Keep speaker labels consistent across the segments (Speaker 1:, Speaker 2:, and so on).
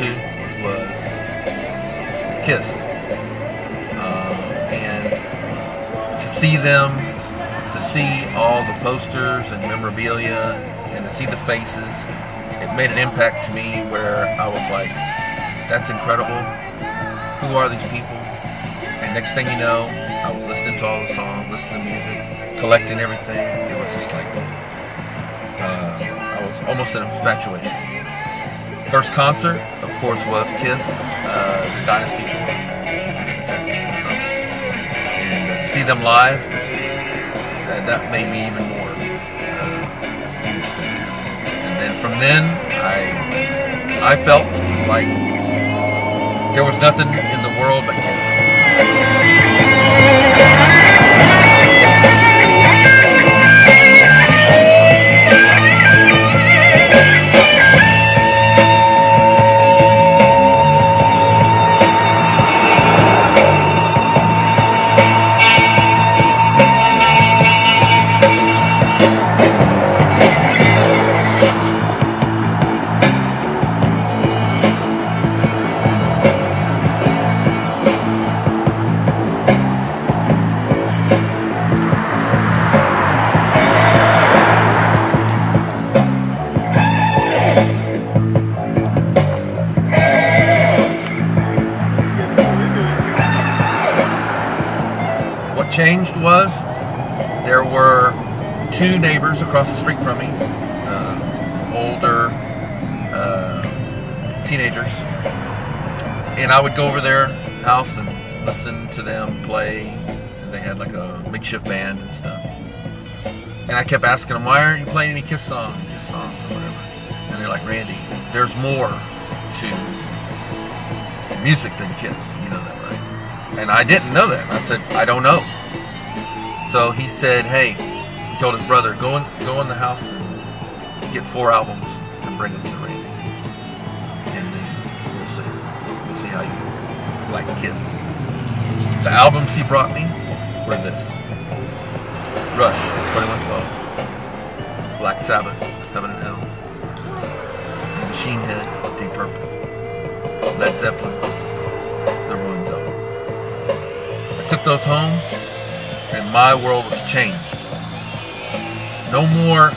Speaker 1: To was Kiss. Uh, and to see them, to see all the posters and memorabilia, and to see the faces, it made an impact to me where I was like, that's incredible. Who are these people? And next thing you know, I was listening to all the songs, listening to music, collecting everything. It was just like, uh, I was almost an infatuation. First concert, course, was Kiss, uh, Dynasty Tour, Houston, Texas, the summer. And uh, to see them live, that, that made me even more uh, huge fan. And then from then, I I felt like there was nothing in the world but Kiss. Changed was there were two neighbors across the street from me, uh, older uh, teenagers, and I would go over their house and listen to them play. They had like a makeshift band and stuff, and I kept asking them, "Why aren't you playing any Kiss songs, Kiss songs, whatever?" And they're like, "Randy, there's more to music than Kiss. And I didn't know that. I said, I don't know. So he said, hey, he told his brother, go in, go in the house and get four albums and bring them to Randy. And then we'll see. We'll see how you like Kiss. The albums he brought me were this. Rush, 2112. Black Sabbath, Heaven and Hell. Machine Head, Deep Purple. Led Zeppelin, The Ruin Zone. I took those home, and my world was changed. No more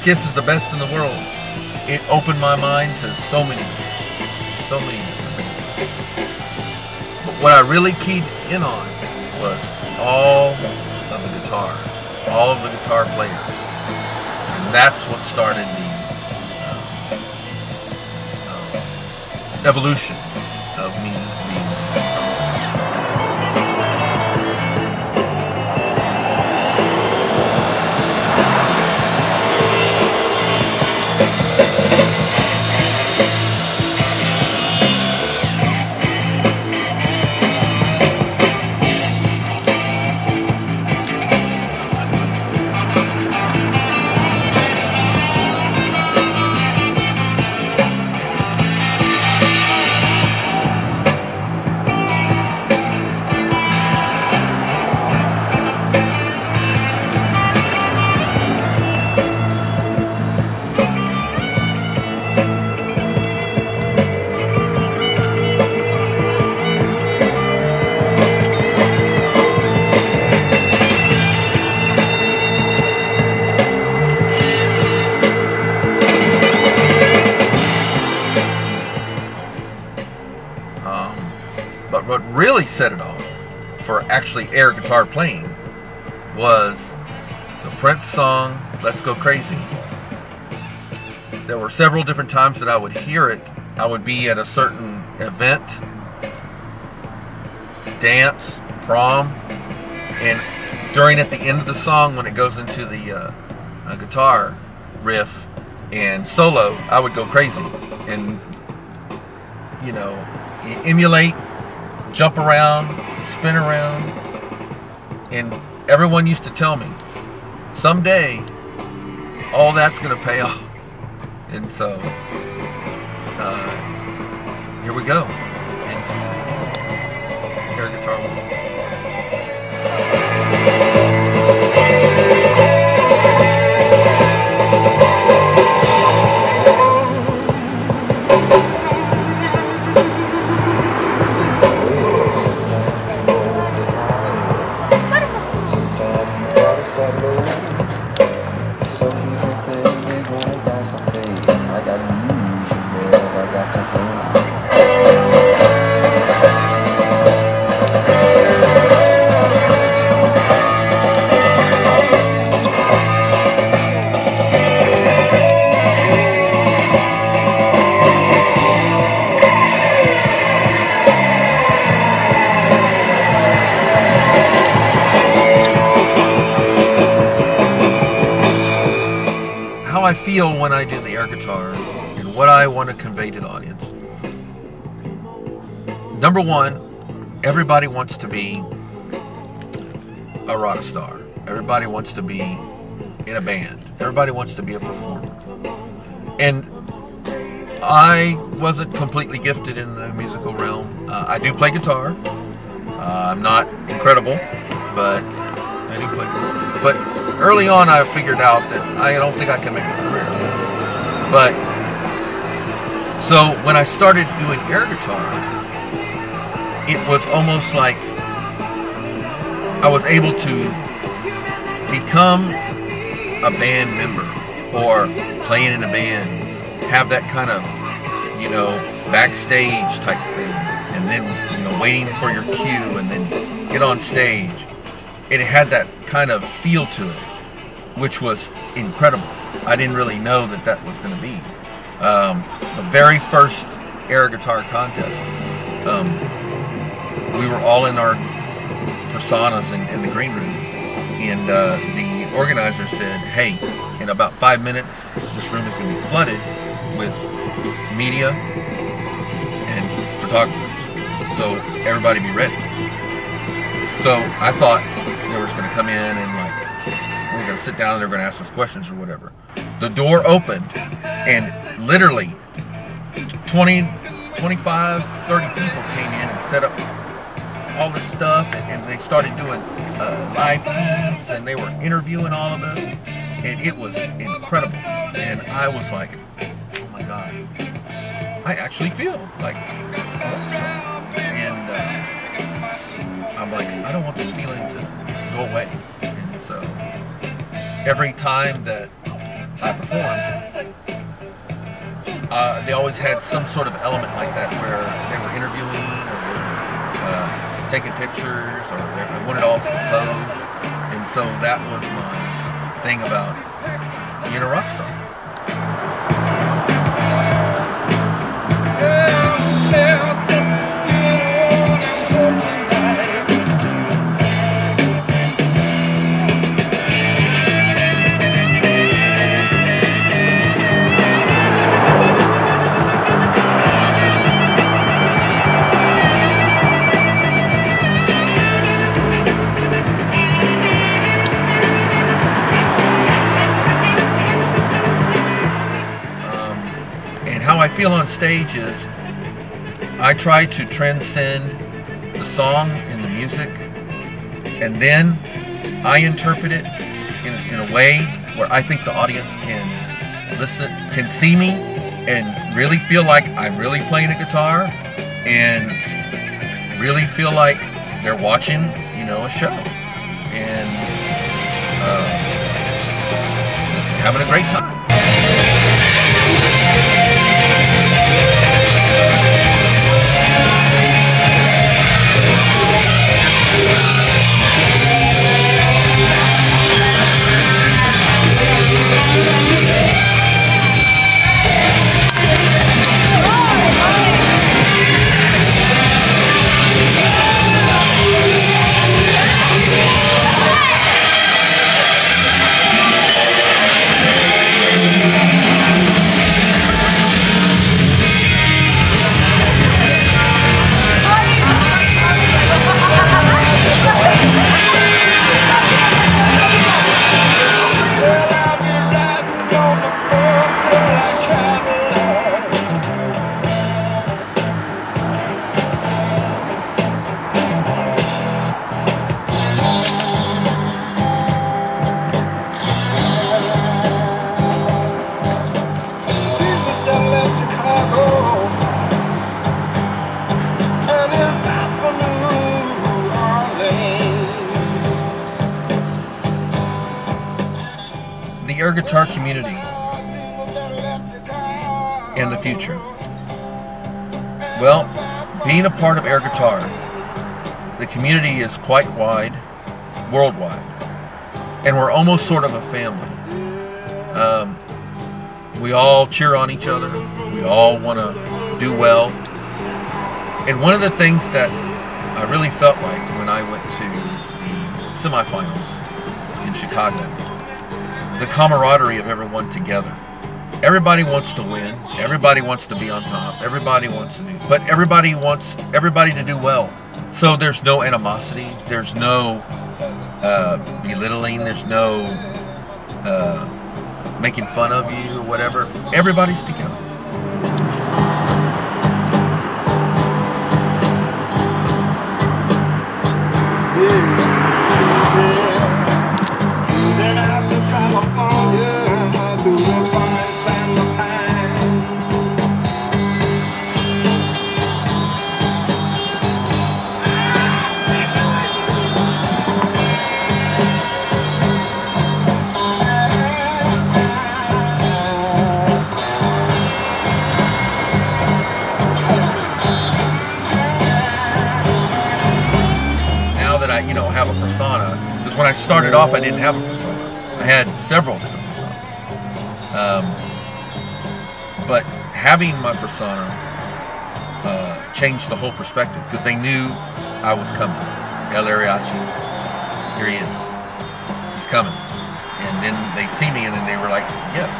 Speaker 1: Kiss is the best in the world. It opened my mind to so many, so many. But what I really keyed in on was all of the guitar, all of the guitar players. And that's what started the uh, uh, evolution of me really set it off for actually air guitar playing was the Prince song Let's Go Crazy. There were several different times that I would hear it. I would be at a certain event, dance, prom, and during at the end of the song when it goes into the uh, guitar riff and solo, I would go crazy and you know emulate, jump around, spin around, and everyone used to tell me someday all that's going to pay off. And so uh, here we go feel when I do the air guitar and what I want to convey to the audience. Number one, everybody wants to be a rock star. Everybody wants to be in a band. Everybody wants to be a performer. And I wasn't completely gifted in the musical realm. Uh, I do play guitar. Uh, I'm not incredible, but I do play. But early on, I figured out that I don't think I can make a career. But so when I started doing air guitar, it was almost like I was able to become a band member or playing in a band, have that kind of, you know, backstage type thing, and then, you know, waiting for your cue and then get on stage. It had that kind of feel to it, which was incredible. I didn't really know that that was going to be. Um, the very first air guitar contest, um, we were all in our personas in, in the green room, and uh, the organizer said, "Hey, in about five minutes, this room is going to be flooded with media and photographers. So everybody be ready." So I thought they were just going to come in and like we are going to sit down and they're going to ask us questions or whatever. The door opened, and literally 20, 25, 30 people came in and set up all this stuff, and, they started doing uh, live feeds, and they were interviewing all of us, and it was incredible. And I was like, oh my god, I actually feel like. And uh, I'm like, I don't want this feeling away. So every time that I performed, uh, they always had some sort of element like that where they were interviewing or they were uh, taking pictures or they wanted all to pose. And so that was my thing about being a rock star. On stage is I try to transcend the song and the music, and then I interpret it in, in a way where I think the audience can listen, can see me, and really feel like I'm really playing a guitar, and really feel like they're watching, you know, a show, and uh, just having a great time. Guitar community and the future. Well, being a part of air guitar, the community is quite wide, worldwide, and we're almost sort of a family. Um, we all cheer on each other. We all want to do well. And one of the things that I really felt like when I went to the semifinals in Chicago, the camaraderie of everyone together everybody wants to win. Everybody wants to be on top. Everybody wants to do, but everybody wants everybody to do well. So there's no animosity. There's no uh, belittling. There's no uh, making fun of you or whatever. Everybody's together.
Speaker 2: Then
Speaker 1: started off, I didn't have a persona. I had several different personas. Um, but having my persona uh, changed the whole perspective because they knew I was coming. El Airiachi, here he is. He's coming. And then they see me and then they were like, yes,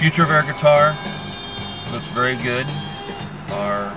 Speaker 1: future of our guitar looks very good. Our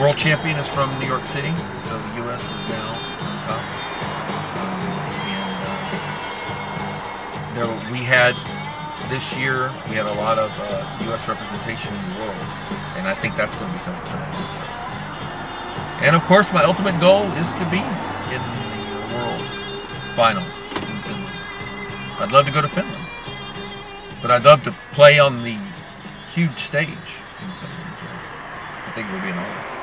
Speaker 1: world champion is from New York City, so the U.S. is now on top. Um, uh, there, we had this year we had a lot of uh, U.S. representation in the world, and I think that's going to become a trend. So. And of course, my ultimate goal is to be in the world finals in Finland. I'd love to go to Finland. But I'd love to play on the huge stage in Finland well. I think it would be an honor.